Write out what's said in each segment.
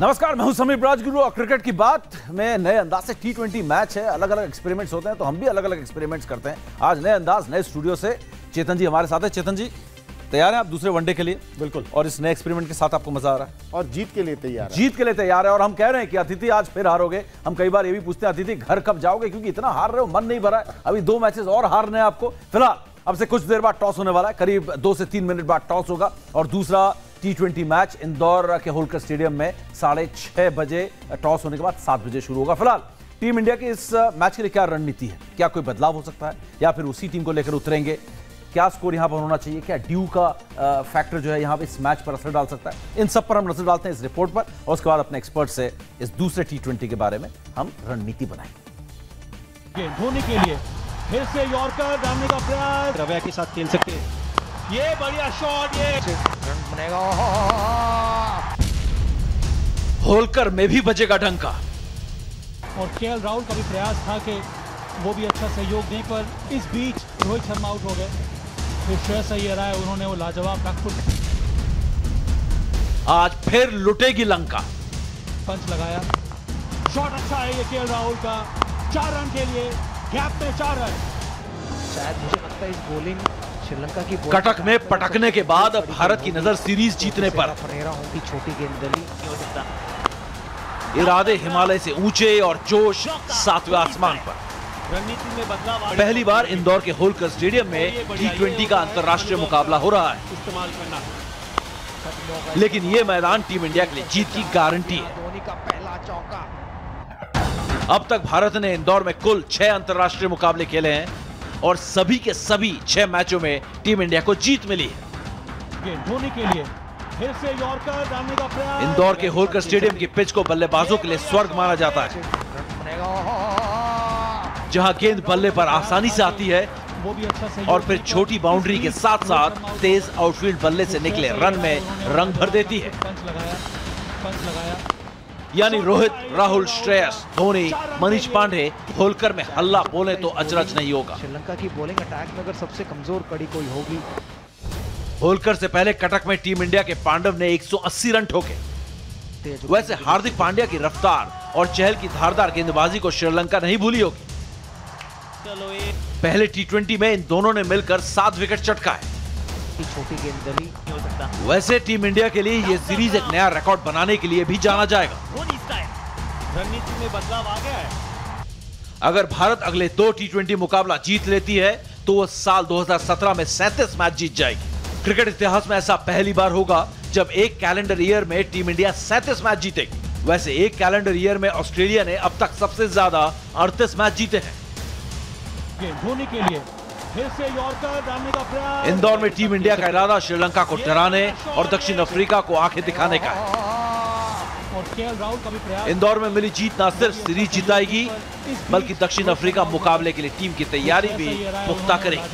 नमस्कार मैं हूँ समीर राजगुरु और क्रिकेट की बात। में नए अंदाज से टी ट्वेंटी मैच है अलग अलग एक्सपेरिमेंट्स होते हैं तो हम भी अलग अलग एक्सपेरिमेंट्स करते हैं। आज नए अंदाज नए स्टूडियो से चेतन जी हमारे साथ है। चेतन जी तैयार हैं आप दूसरे वनडे के लिए? बिल्कुल। और इस नए एक्सपेरिमेंट के साथ आपको मज़ा आ रहा है? और जीत के लिए तैयार जीत के लिए तैयार है और हम कह रहे हैं कि अतिथि आज फिर हारोगे। हम कई बार ये भी पूछते हैं अतिथि घर कब जाओगे? क्योंकि इतना हार रहे हो मन नहीं भरा है। अभी दो मैचेस और हारने हैं आपको। फ़िलहाल अब से कुछ देर बाद टॉस होने वाला है। करीब दो से तीन मिनट बाद टॉस होगा। और दूसरा टी ट्वेंटी मैच इंदौर के होलकर स्टेडियम में साढ़े छह बजे टॉस होने के बाद सात बजे शुरू होगा। फ़िलहाल टीम इंडिया की इस मैच के लिए क्या रणनीति है? क्या कोई बदलाव हो सकता है? या फिर उसी टीम को लेकर उतरेंगे? क्या स्कोर यहाँ पर होना चाहिए? क्या ड्यू का फैक्टर जो है यहाँ पर इस मैच पर असर डाल सकता है? इन सब पर हम नज़र डालते हैं इस रिपोर्ट पर और उसके बाद अपने एक्सपर्ट से इस दूसरे टी ट्वेंटी के बारे में हम रणनीति बनाएँगे। धोनी के लिए फिर से यॉर्कर डालने का प्रयास। रवैया के साथ खेल सकते हैं। ये बढ़िया शॉट ये। बनेगा। होलकर में भी बजेगा ढंका और के राहुल का भी प्रयास था कि वो भी अच्छा सहयोग दें पर इस बीच रोहित शर्मा आउट हो गए। फिर श्रेयस अय्यर आए उन्होंने वो लाजवाब बैकफुट आज फिर लुटेगी लंका। पंच लगाया। शॉट अच्छा है ये के राहुल का। चार रन के लिए गैप में चार रन। शायद मुझे लगता है इस बॉलिंग श्रीलंका की कटक में पटकने के बाद अब भारत की नज़र सीरीज़ जीतने पर। छोटी गेंदली नहीं इरादे हिमालय से ऊँचे और जोश सातवें आसमान पर। रणनीति में बदलाव पहली बार इंदौर के होलकर स्टेडियम में टी ट्वेंटी का अंतर्राष्ट्रीय मुकाबला हो रहा है। इस्तेमाल करना लेकिन ये मैदान टीम इंडिया के लिए जीत की गारंटी है। अब तक भारत ने इंदौर में कुल छह अंतर्राष्ट्रीय मुकाबले खेले हैं। और सभी के सभी छह मैचों में टीम इंडिया को जीत मिली है। धोनी के लिए फिर से यॉर्कर डालने का प्रयास। इंदौर के होलकर स्टेडियम की पिच को बल्लेबाजों के लिए स्वर्ग माना जाता है। जहाँ गेंद बल्ले पर आसानी से आती है वो भी अच्छा और फिर छोटी बाउंड्री के साथ साथ तेज आउटफील्ड बल्ले से निकले रन में रंग भर देती है। यानी रोहित राहुल श्रेयस धोनी मनीष पांडे होलकर में हल्ला बोले तो अचरज नहीं होगा। श्रीलंका की बॉलिंग अटैक में अगर सबसे कमज़ोर कड़ी कोई होगी। होलकर से पहले कटक में टीम इंडिया के पांडव ने 180 रन ठोके। वैसे हार्दिक पांड्या की रफ्तार और चहल की धारदार गेंदबाजी को श्रीलंका नहीं भूली होगी। पहले टी में इन दोनों ने मिलकर सात विकेट चटका है छोटी गेंदली नहीं हो सकता। वैसे टीम इंडिया के लिए ये सीरीज़ एक नया रिकॉर्ड बनाने के लिए भी जाना जाएगा। रणनीति में बदलाव आ गया है। अगर भारत अगले दो टी मुकाबला जीत लेती है तो वो साल 2017 में सैंतीस मैच जीत जाएगी। क्रिकेट इतिहास में ऐसा पहली बार होगा जब एक कैलेंडर ईयर में टीम इंडिया सैंतीस मैच जीतेगी। वैसे एक कैलेंडर ईयर में ऑस्ट्रेलिया ने अब तक सबसे ज़्यादा अड़तीस मैच जीते हैं। धोनी के लिए फिर से यॉर्कर डालने का प्रयास। इंदौर में टीम इंडिया का इरादा श्रीलंका को डराने और दक्षिण अफ्रीका को आँखें दिखाने का है। और के राहुल का भी प्रयास। इंदौर में मिली जीत न सिर्फ़ सीरीज़ जिताएगी बल्कि दक्षिण अफ्रीका मुकाबले के लिए टीम की तैयारी भी पुख्ता करेगी।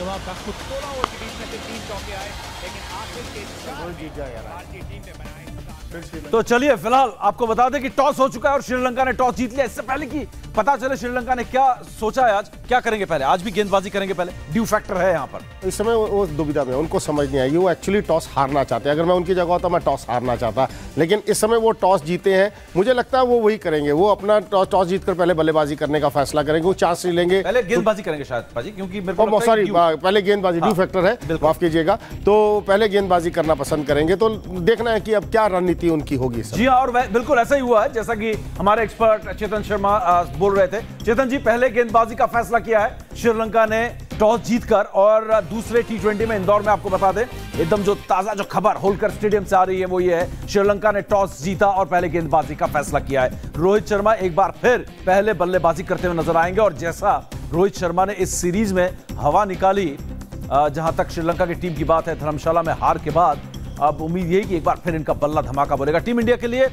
तो चलिए फ़िलहाल आपको बता दें कि टॉस हो चुका है और श्रीलंका ने टॉस जीत लिया। इससे पहले कि पता चले श्रीलंका ने क्या सोचा है आज क्या करेंगे पहले? आज भी गेंदबाजी करेंगे पहले। ड्यू फैक्टर है यहाँ पर। इस समय वो, दुविधा में उनको समझ नहीं आई। वो एक्चुअली टॉस हारना चाहते हैं। अगर मैं उनकी जगह होता मैं टॉस हारना चाहता। लेकिन इस समय वो टॉस जीते हैं। मुझे लगता है वो वही करेंगे। वो अपना टॉस जीतकर पहले बल्लेबाजी करने का फैसला करेंगे। वो चांस नहीं लेंगे। पहले गेंदबाजी करेंगे शायद पाजी क्योंकि मेरे को सॉरी पहले गेंदबाजी। ड्यू फैक्टर है। माफ़ कीजिएगा। तो पहले गेंदबाजी करना पसंद करेंगे। तो देखना है कि अब क्या रणनीति उनकी होगी जी हाँ और बिल्कुल ऐसा ही हुआ है जैसा कि हमारे एक्सपर्ट चेतन शर्मा बोल रहे थे। चेतन जी पहले गेंदबाजी का फैसला किया है। श्रीलंका ने टॉस जीतकर और दूसरे टी ट्वेंटी में इंदौर में आपको बता दें, एकदम जो ताज़ा जो खबर होलकर स्टेडियम से आ रही है वो ये है, श्रीलंका ने टॉस जीता और पहले गेंदबाजी का फैसला किया है। रोहित शर्मा एक बार फिर पहले बल्लेबाजी करते हुए नज़र आएँगे और जैसा रोहित शर्मा ने इस सीरीज़ में हवा निकाली जहाँ तक श्रीलंका की टीम की बात है, धर्मशाला में हार के बाद, अब उम्मीद यही कि एक बार फिर इनका बल्ला धमाका बोलेगा। टीम इंडिया के लिए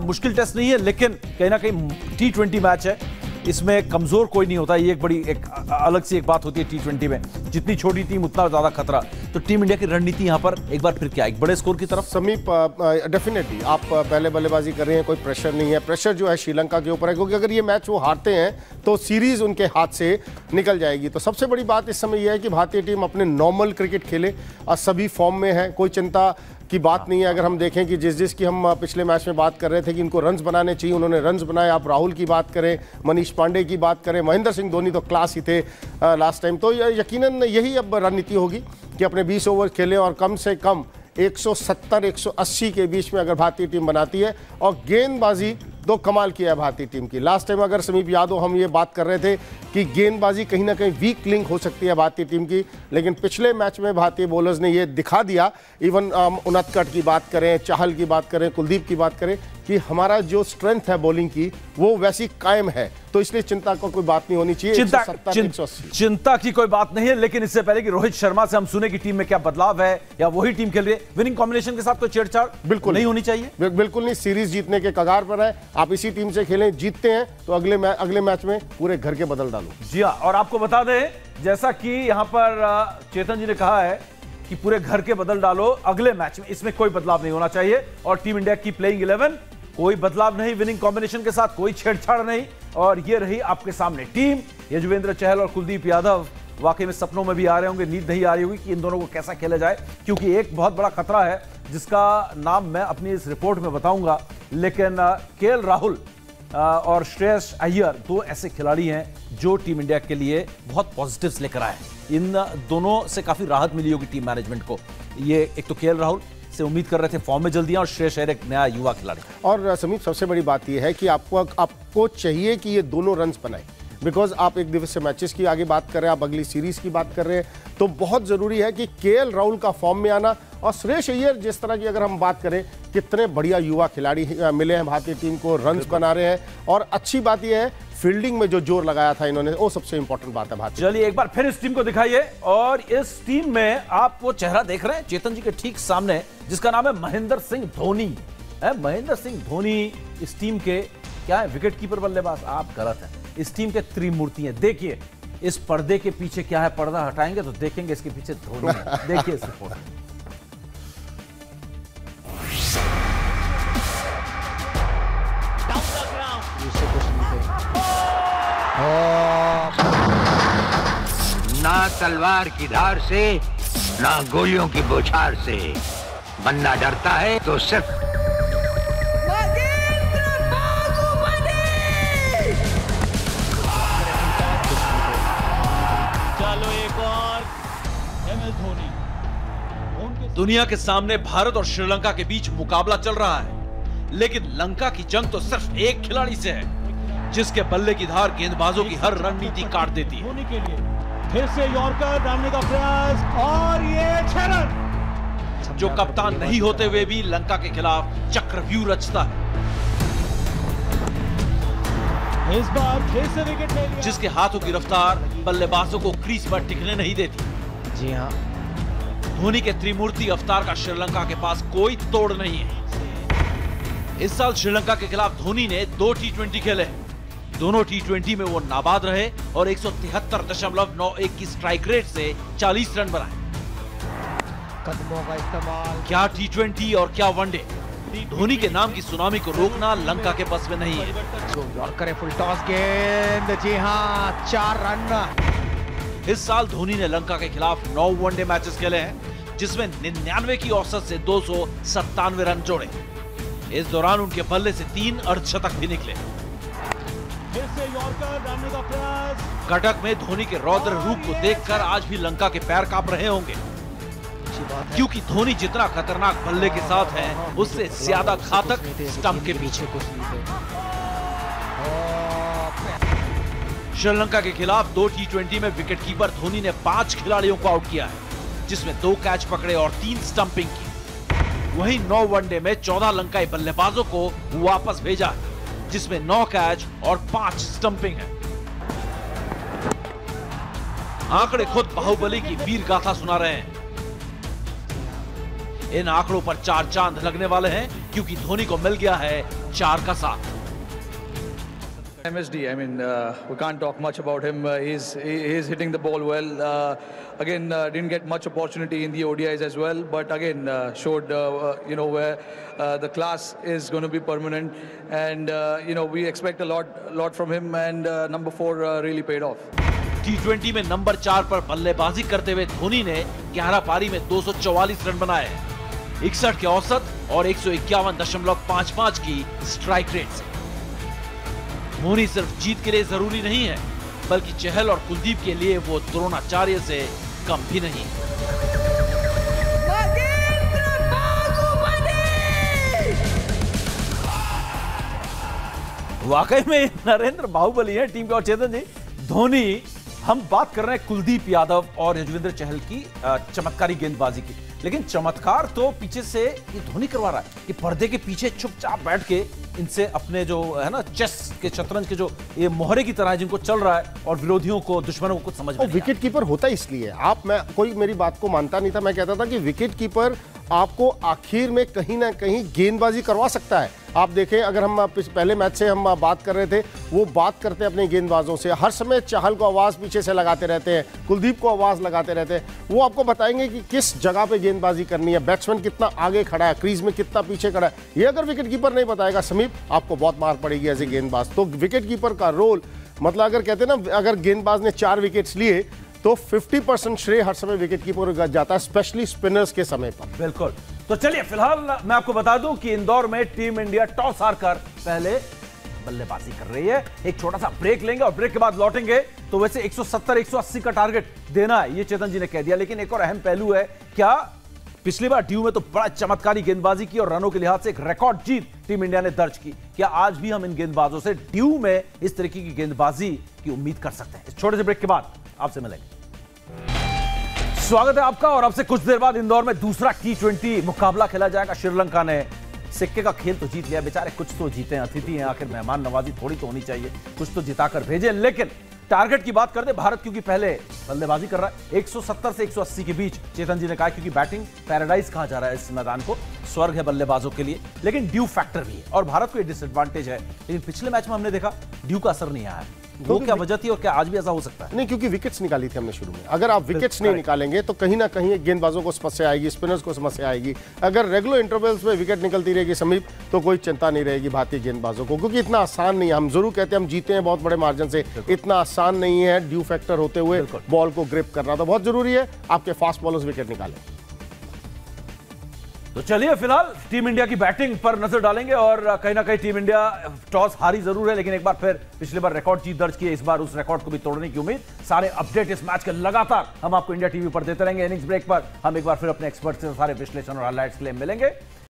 मुश्किल टेस्ट नहीं है, लेकिन कहीं ना कहीं टी ट्वेंटी मैच है। इसमें कमज़ोर कोई नहीं होता, ये एक बड़ी एक अलग सी एक बात होती है टी ट्वेंटी में। जितनी छोटी टीम, उतना ज़्यादा खतरा। तो टीम इंडिया की रणनीति यहाँ पर एक बार फिर क्या? एक बड़े स्कोर की तरफ़? समीप डेफिनेटली आप पहले बल्लेबाजी कर रहे हैं, कोई प्रेशर नहीं है। प्रेशर जो है श्रीलंका के ऊपर है, क्योंकि अगर ये मैच वो हारते हैं तो सीरीज़ उनके हाथ से निकल जाएगी। तो सबसे बड़ी बात इस समय यह है कि भारतीय टीम अपने नॉर्मल क्रिकेट खेले और सभी फॉर्म में है, कोई चिंता की बात नहीं है। अगर हम देखें कि जिस जिस की हम पिछले मैच में बात कर रहे थे कि इनको रन्स बनाने चाहिए, उन्होंने रन्स बनाए। आप राहुल की बात करें, मनीष पांडे की बात करें, महेंद्र सिंह धोनी तो क्लास ही थे लास्ट टाइम तो य- यही अब रणनीति होगी कि अपने 20 ओवर खेले और कम से कम 170 180 के बीच में अगर भारतीय टीम बनाती है और गेंदबाजी तो कमाल किया है भारतीय टीम की। लास्ट टाइम अगर समीप यादव हम ये बात कर रहे थे कि गेंदबाजी कहीं ना कहीं वीक लिंक हो सकती है भारतीय टीम की लेकिन पिछले मैच में भारतीय बॉलर्स ने ये दिखा दिया। इवन उनतकट की बात करें चाहल की बात करें कुलदीप की बात करें कि हमारा जो स्ट्रेंथ है बॉलिंग की वो वैसी कायम है। तो इसलिए चिंता का कोई बात नहीं होनी चाहिए। चिंता चिं- चिंता की कोई बात नहीं है लेकिन इससे पहले कि रोहित शर्मा से हम सुने की टीम में क्या बदलाव है या वही टीम खेल रही है विनिंग कॉम्बिनेशन के साथ कोई छेड़छाड़ बिल्कुल। नहीं होनी चाहिए। बिल्कुल नहीं सीरीज़ जीतने के कगार पर है। आप इसी टीम से खेलें जीतते हैं तो अगले मै, अगले मैच में पूरे घर के बदल डालो। जी हाँ और आपको बता दें जैसा कि यहाँ पर चेतन जी ने कहा है कि पूरे घर के बदल डालो अगले मैच में इसमें कोई बदलाव नहीं होना चाहिए और टीम इंडिया की प्लेइंग 11 कोई बदलाव नहीं विनिंग कॉम्बिनेशन के साथ कोई छेड़छाड़ नहीं और ये रही आपके सामने टीम। यजुवेंद्र चहल और कुलदीप यादव वाकई में सपनों में भी आ रहे होंगे नींद नहीं आ रही होगी कि इन दोनों को कैसा खेला जाए क्योंकि एक बहुत बड़ा खतरा है जिसका नाम मैं अपनी इस रिपोर्ट में बताऊँगा, लेकिन के राहुल और श्रेयस अय्यर दो ऐसे खिलाड़ी हैं जो टीम इंडिया के लिए बहुत पॉजिटिव्स लेकर आए हैं। इन दोनों से काफ़ी राहत मिली होगी टीम मैनेजमेंट को। ये एक तो के राहुल से उम्मीद कर रहे थे फॉर्म में जल्दी और अय्यर एक नया युवा खिलाड़ी। और समीप सबसे बड़ी बात यह है कि आपको आपको चाहिए कि ये दोनों रन्स बनाए। बिकॉज़ आप एक दिवसीय मैचेस की आगे बात कर रहे हैं आप अगली सीरीज़ की बात कर रहे हैं तो बहुत ज़रूरी है कि के राहुल का फॉर्म में आना और सुरेश अय्यर जिस तरह की अगर हम बात करें कितने बढ़िया युवा खिलाड़ी मिले हैं भारतीय टीम को रन बना रहे हैं और अच्छी बात यह है फील्डिंग में जो ज़ोर लगाया था इन्होंने वो सबसे इंपॉर्टेंट बात है भारतीय चलिए एक बार फिर इस टीम को दिखाइए और इस टीम में आप वो चेहरा देख रहे हैं चेतन जी के ठीक सामने जिसका नाम है महेंद्र सिंह धोनी। महेंद्र सिंह धोनी इस टीम के क्या है विकेट कीपर बल्लेबाज? आप गलत है। इस टीम के त्रिमूर्ति हैं। देखिए इस पर्दे के पीछे क्या है? पर्दा हटाएँगे तो देखेंगे इसके पीछे धोनी देखिए इस रिपोर्ट ना तलवार की धार से ना गोलियों की बौछार से। बंदा डरता है तो सिर्फ़ दुनिया के सामने भारत और श्रीलंका के बीच मुकाबला चल रहा है। लेकिन लंका की जंग तो सिर्फ़ एक खिलाड़ी से है जिसके बल्ले की धार गेंदबाजों की हर रणनीति काट देती है। के लिए फिर से यॉर्कर डालने का प्रयास और ये छह रन जो कप्तान नहीं होते हुए भी लंका के खिलाफ चक्रव्यूह रचता है। इस बार फिर से विकेट ले लिया। जिसके हाथों की रफ्तार बल्लेबाजों को क्रीज पर टिकने नहीं देती। जी हाँ धोनी के त्रिमूर्ति अवतार का श्रीलंका के पास कोई तोड़ नहीं है। इस साल श्रीलंका के खिलाफ धोनी ने दो टी ट्वेंटी खेले। दोनों टी ट्वेंटी में वो नाबाद रहे और एक सौ की स्ट्राइक रेट से 40 रन बनाए। कदमों का इस्तेमाल। क्या टी ट्वेंटी और क्या वनडे धोनी के नाम की सुनामी को रोकना लंका के बस में नहीं है। है फुल टॉस गेंद जी हाँ चार रन। इस साल धोनी ने लंका के खिलाफ नौ वनडे मैचेस खेले हैं। जिसमें निन्यानवे की औसत से दो सौ सत्तानवे रन जोड़े। इस दौरान उनके बल्ले से तीन अर्धशतक भी निकले। कटक में धोनी के रौद्र रूप को देखकर आज भी लंका के पैर काँप रहे होंगे। बात है। क्योंकि धोनी जितना खतरनाक बल्ले के साथ है उससे ज़्यादा घातक स्टंप के पीछे श्रीलंका के खिलाफ दो टी ट्वेंटी में विकेटकीपर धोनी ने पाँच खिलाड़ियों को आउट किया है। जिसमें दो कैच पकड़े और तीन स्टंपिंग की। वहीं नौ वनडे में चौदह लंकाई बल्लेबाजों को वापस भेजा है जिसमें नौ कैच और पाँच स्टंपिंग है। आंकड़े खुद बाहुबली की वीर गाथा सुना रहे हैं। इन आंकड़ों पर चार चाँद लगने वाले हैं, क्योंकि धोनी को मिल गया है चार का साथ। MSD, I mean, uh, we can't talk much about him. Uh, he's he, he's hitting the ball well. Uh, again, uh, didn't get much opportunity in the ODIs as well, but again uh, showed uh, uh, you know where uh, the class is going to be permanent, and uh, you know we expect a lot lot from him. And uh, number four uh, really paid off. T twenty में number चार पर बल्लेबाजी करते हुए धोनी ने 11 पारी में 244 run बनाए इकसठ के औसत और एक की स्ट्राइक रेट से धोनी सिर्फ़ जीत के लिए ज़रूरी नहीं है बल्कि चहल और कुलदीप के लिए वो द्रोणाचार्य से कम भी नहीं। वाकई में नरेंद्र बाहुबली है टीम के और चेतन जी। धोनी हम बात कर रहे हैं कुलदीप यादव और यजुवेंद्र चहल की चमत्कारी गेंदबाजी की। लेकिन चमत्कार तो पीछे से ये धोनी करवा रहा है कि पर्दे के पीछे चुपचाप बैठ के इनसे अपने जो है ना चेस के शतरंज के जो ये मोहरे की तरह जिनको चल रहा है और विरोधियों को दुश्मनों को कुछ समझ में। विकेट कीपर होता इसलिए। आप मैं कोई मेरी बात को मानता नहीं था मैं कहता था कि विकेट कीपर आपको आखिर में कहीं ना कहीं गेंदबाजी करवा सकता है। आप देखें अगर हम पहले मैच से हम बात कर रहे थे वो बात करते हैं अपने गेंदबाजों से। हर समय चाहल को आवाज़ पीछे से लगाते रहते हैं कुलदीप को आवाज़ लगाते रहते हैं। वो आपको बताएँगे कि किस जगह पे गेंदबाजी करनी है बैट्समैन कितना आगे खड़ा है क्रीज में कितना पीछे खड़ा है। ये अगर विकेट कीपर नहीं बताएगा समीप आपको बहुत मार पड़ेगी एज ए गेंदबाज। तो विकेट कीपर का रोल मतलब अगर कहते हैं ना, अगर गेंदबाज ने चार विकेट्स लिए तो 50 परसेंट श्रेय हर समय विकेट कीपर जाता है स्पेशली स्पिनर्स के समय पर। बिल्कुल। तो चलिए, फ़िलहाल मैं आपको बता दूँ कि इंदौर में टीम इंडिया टॉस हारकर पहले बल्लेबाजी कर रही है। एक छोटा सा ब्रेक लेंगे और ब्रेक के बाद लौटेंगे। तो वैसे 170 180 का टारगेट देना है, ये चेतन जी ने कह दिया। लेकिन एक और अहम पहलू है, क्या पिछली बार ड्यू में तो बड़ा चमत्कारी गेंदबाजी की और रनों के लिहाज से एक रिकॉर्ड जीत टीम इंडिया ने दर्ज की। क्या आज भी हम इन गेंदबाजों से ड्यू में इस तरीके की गेंदबाजी की उम्मीद कर सकते हैं? छोटे से ब्रेक के बाद आपसे मिलेंगे। स्वागत है आपका और अब से कुछ देर बाद इंदौर में दूसरा टी ट्वेंटी मुकाबला खेला जाएगा। श्रीलंका ने सिक्के का खेल तो जीत लिया। बेचारे कुछ तो जीते अतिथि हैं आखिर मेहमान, नवाजी थोड़ी तो होनी चाहिए। कुछ तो जिताकर भेजे, लेकिन टारगेट की बात कर दे भारत क्योंकि पहले बल्लेबाजी कर रहा है। 170 से 180 के बीच चेतन जी ने कहा क्योंकि बैटिंग पैराडाइज कहा जा रहा है इस मैदान को, स्वर्ग है बल्लेबाजों के लिए। लेकिन ड्यू फैक्टर भी है और भारत को ये डिसएडवांटेज है। लेकिन पिछले मैच में हमने देखा, ड्यू का असर नहीं आया। वो क्या वजह थी और क्या आज भी ऐसा हो सकता है? नहीं क्योंकि विकेट्स निकाली थी हमने शुरू में। अगर आप विकेट्स नहीं निकालेंगे तो कहीं ना कहीं गेंदबाजों को समस्या आएगी स्पिनर्स को समस्या आएगी। अगर रेगुलर इंटरवल्स में विकेट निकलती रहेगी समीप तो कोई चिंता नहीं रहेगी भारतीय गेंदबाजों को क्योंकि इतना आसान नहीं है। हम ज़रूर कहते हैं हम जीते हैं बहुत बड़े मार्जिन से। इतना आसान नहीं है ड्यू फैक्टर होते हुए बॉल को ग्रिप करना। तो बहुत ज़रूरी है आपके फास्ट बॉलर्स विकेट निकालें। तो चलिए, फ़िलहाल टीम इंडिया की बैटिंग पर नज़र डालेंगे और कहीं ना कहीं टीम इंडिया टॉस हारी ज़रूर है, लेकिन एक बार फिर पिछले बार रिकॉर्ड जीत दर्ज किए, इस बार उस रिकॉर्ड को भी तोड़ने की उम्मीद। सारे अपडेट इस मैच के लगातार हम आपको इंडिया टीवी पर देते रहेंगे। इनिंग्स ब्रेक पर हम एक बार फिर अपने एक्सपर्ट से सारे विश्लेषण और हाईलाइट्स के लिए मिलेंगे।